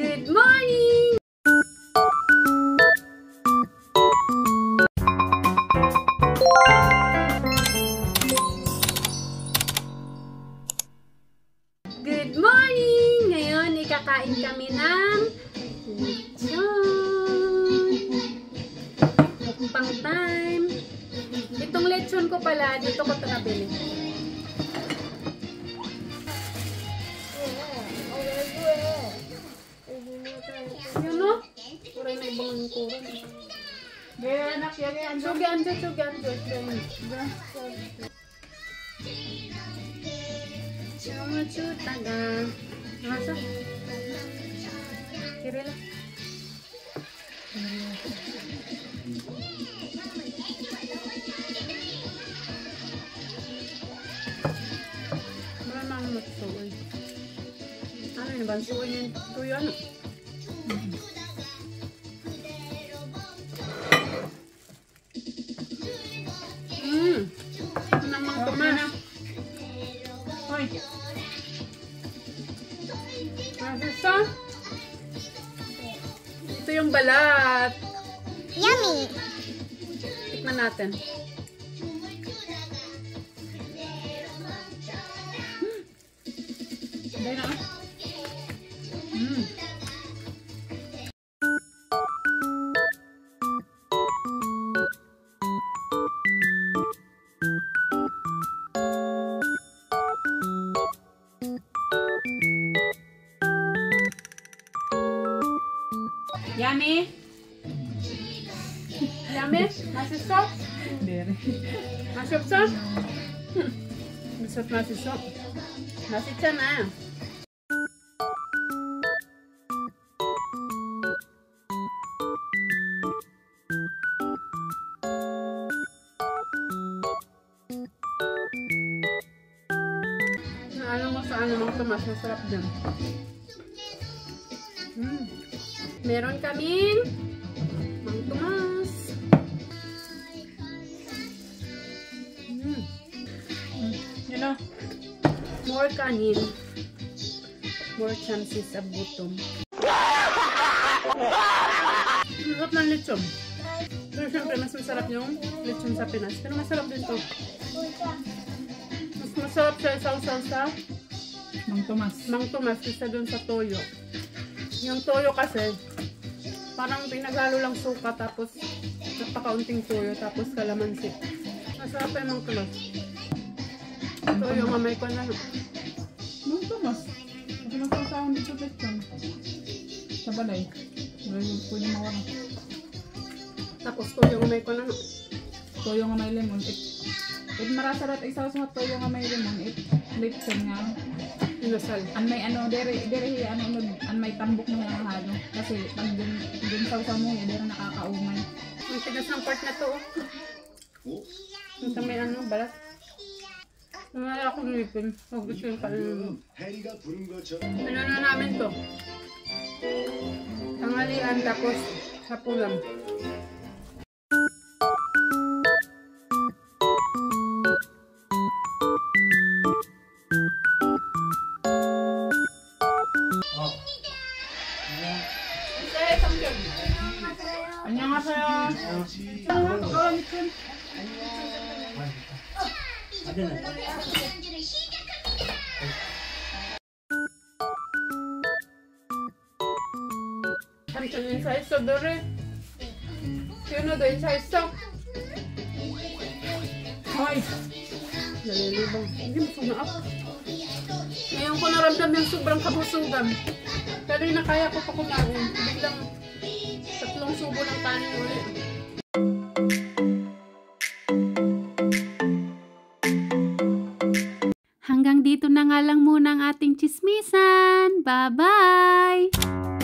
Good morning! Good morning! Ngayon, ikakain kami ng lechon. Mukbang time. Itong lechon ko pala, dito ko ito nabili. 들고 네, 낚시 여기 앉아. 저기 앉아, 저기 앉아. 춤을 추다가 맞아? 그래라. 물만 먹고. 아니, 만수고는 또연. Hoy, Masisa? Ito yung balat. Yummy! Tikman natin. na. Hmm. Yummy? Yummy? Masisa? Dere. Masisa? Masarap masisa. Masisa na. Na ano mo sa ano mga tumas, masarap din. Meron kaming mang tumas. Mm. Yun o. More kanin. More chances sa butong. Masarap ng lechon. Pero syempre, mas masarap yung lechon sa Pinas. Pero masarap din to. Mas masarap siya isaw-saw sa Mang Tomas. Mang Tomas kaysa dun sa toyo. Yung toyo kasi, parang pinaghalo lang suka tapos napakaunting toyo tapos kalamansi. Masarap yung Mang Tomas. Toyo nga may ko na. Mang Tomas. Kasi masasawang dito lechon. Sa balay. Pwede mawala. Tapos toyo nga may ko na. Toyo nga may lemon. It, it marasarat isaw sa toyo nga may lemon. It lechon nga. Lasal. An may ano, dere, dere, ano, ano, an may tambok mo yung halo. Kasi pag dun, dun sa usa mo, dere nakakaumay. Ang tigas ng part na to. Oh. Ang tamay ano, balas. Mamaya ako ngipin. Huwag gusto yung kalulog. Ano na namin to? Tangalian tapos sa pulang. 안녕하세요. 삼촌 인사했어 너를? 기현아도 인사했어? 아이, 내 영혼을 한다면 수브랑 가보순간. Kabusugan. Kanina kaya ko pa kumain. Biglang tatlong subo ng kanin ulit. Hanggang dito na nga lang muna ang ating chismisan. Bye-bye!